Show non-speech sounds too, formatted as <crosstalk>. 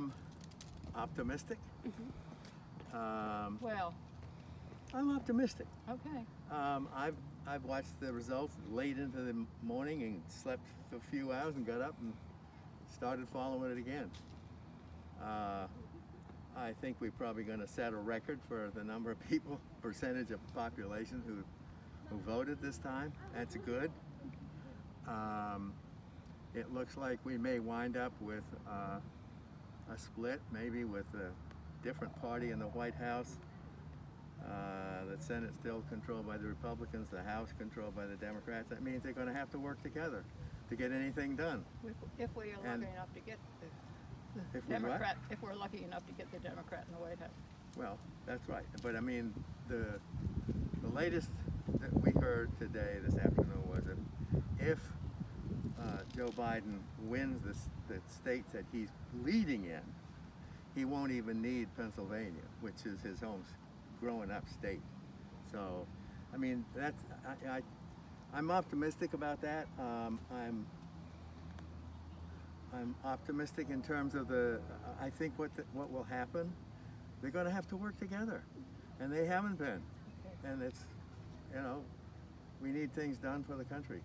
Um, optimistic. Um, Well, I'm optimistic. okay. Um, I've I've watched the results late into the morning and slept for a few hours and got up and started following it again. Uh, I think we're probably going to set a record for the number of people, <laughs> percentage of population who who voted this time. That's good. Um, it looks like we may wind up with uh, a split, maybe with a different party in the White House. Uh, the Senate still controlled by the Republicans, the House controlled by the Democrats. That means they're going to have to work together to get anything done. If, if we are And- lucky enough to get the If we what? Democrat, if we're lucky enough to get the Democrat in the White House. Well, that's right. But I mean, the the latest that we heard today, this afternoon, was that if uh, Joe Biden wins the, the states that he's leading in, he won't even need Pennsylvania, which is his home growing up state. So, I mean, that's I, I I'm optimistic about that. Um, I'm I'm optimistic in terms of the. I think what the, what will happen they're going to have to work together and they haven't been and it's you know we need things done for the country